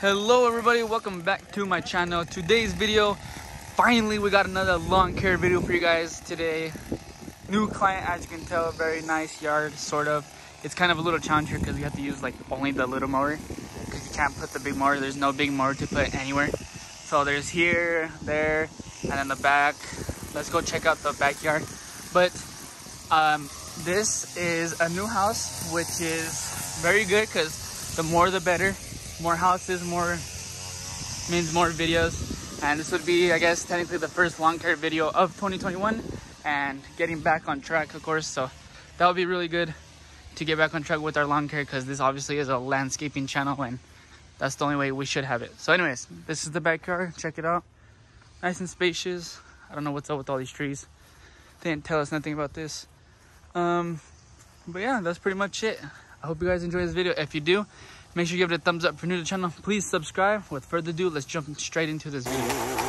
Hello everybody, welcome back to my channel. Today's video, finally we got another lawn care video for you guys today. New client, as you can tell, very nice yard, sort of. It's kind of a little challenge here because you have to use like only the little mower because you can't put the big mower. There's no big mower to put anywhere. So there's here, there, and then the back. Let's go check out the backyard. But um, this is a new house, which is very good because the more the better. More houses, more means more videos. And this would be, I guess, technically the first lawn care video of 2021 and getting back on track, of course. So that would be really good to get back on track with our lawn care because this obviously is a landscaping channel and that's the only way we should have it. So anyways, this is the backyard. Check it out. Nice and spacious. I don't know what's up with all these trees. They didn't tell us nothing about this. Um, but yeah, that's pretty much it. I hope you guys enjoy this video. If you do, make sure you give it a thumbs up. If you're new to the channel, please subscribe. With further ado, let's jump straight into this video.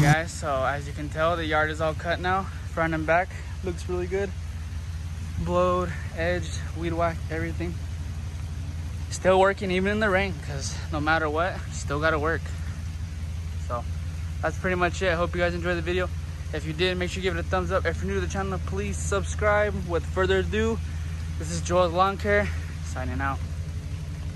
Guys, so as you can tell, the yard is all cut now, front and back. Looks really good. Blowed, edged, weed whacked, everything. Still working even in the rain, because no matter what, still gotta work. So, that's pretty much it. I hope you guys enjoyed the video. If you did, make sure you give it a thumbs up. If you're new to the channel, please subscribe. With further ado, this is Joel's Lawn Care, signing out.